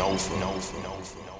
over.